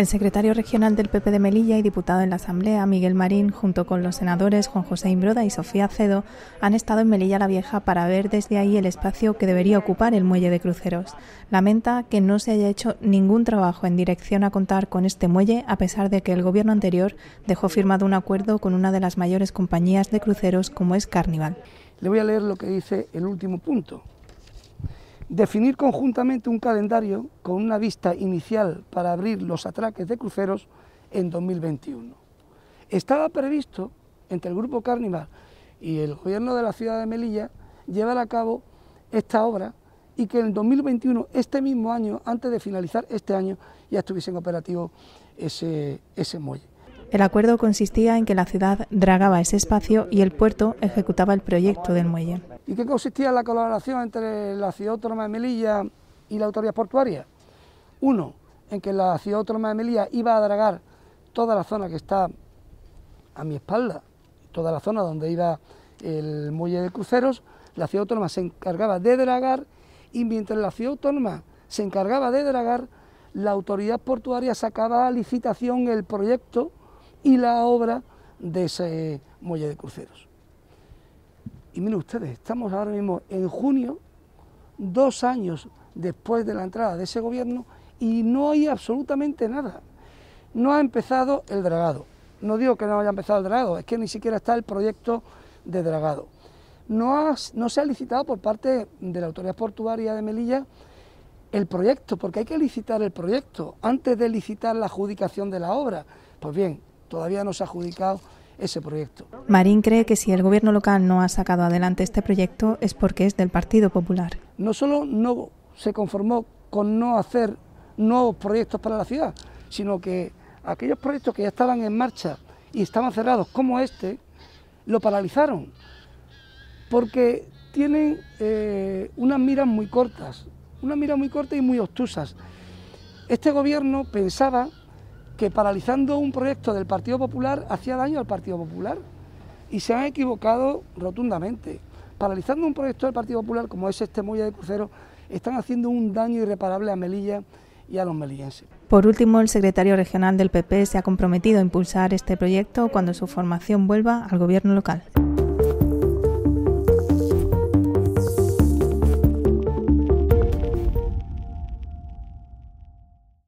El secretario regional del PP de Melilla y diputado en la Asamblea, Miguel Marín, junto con los senadores Juan José Imbroda y Sofía Cedo, han estado en Melilla la Vieja para ver desde ahí el espacio que debería ocupar el muelle de cruceros. Lamenta que no se haya hecho ningún trabajo en dirección a contar con este muelle, a pesar de que el gobierno anterior dejó firmado un acuerdo con una de las mayores compañías de cruceros como es Carnival. Le voy a leer lo que dice el último punto. Definir conjuntamente un calendario con una vista inicial para abrir los atraques de cruceros en 2021. Estaba previsto entre el Grupo Carnival y el Gobierno de la ciudad de Melilla llevar a cabo esta obra y que en 2021, este mismo año, antes de finalizar este año, ya estuviese en operativo ese, ese muelle. El acuerdo consistía en que la ciudad dragaba ese espacio y el puerto ejecutaba el proyecto del muelle. ¿Y qué consistía la colaboración entre la Ciudad Autónoma de Melilla y la Autoridad Portuaria? Uno, en que la Ciudad Autónoma de Melilla iba a dragar toda la zona que está a mi espalda, toda la zona donde iba el muelle de cruceros, la Ciudad Autónoma se encargaba de dragar y mientras la Ciudad Autónoma se encargaba de dragar, la Autoridad Portuaria sacaba a licitación el proyecto y la obra de ese muelle de cruceros. Y miren ustedes, estamos ahora mismo en junio, dos años después de la entrada de ese gobierno, y no hay absolutamente nada. No ha empezado el dragado. No digo que no haya empezado el dragado, es que ni siquiera está el proyecto de dragado. No, no se ha licitado por parte de la Autoridad Portuaria de Melilla el proyecto, porque hay que licitar el proyecto antes de licitar la adjudicación de la obra. Pues bien, todavía no se ha adjudicado ese proyecto. Marín cree que si el gobierno local no ha sacado adelante este proyecto es porque es del Partido Popular. No solo no se conformó con no hacer nuevos proyectos para la ciudad, sino que aquellos proyectos que ya estaban en marcha y estaban cerrados como este, lo paralizaron, porque tienen eh, unas miras muy cortas, unas miras muy cortas y muy obtusas. Este gobierno pensaba que paralizando un proyecto del Partido Popular hacía daño al Partido Popular y se han equivocado rotundamente. Paralizando un proyecto del Partido Popular como es este muelle de crucero, están haciendo un daño irreparable a Melilla y a los melillenses. Por último, el secretario regional del PP se ha comprometido a impulsar este proyecto cuando su formación vuelva al gobierno local.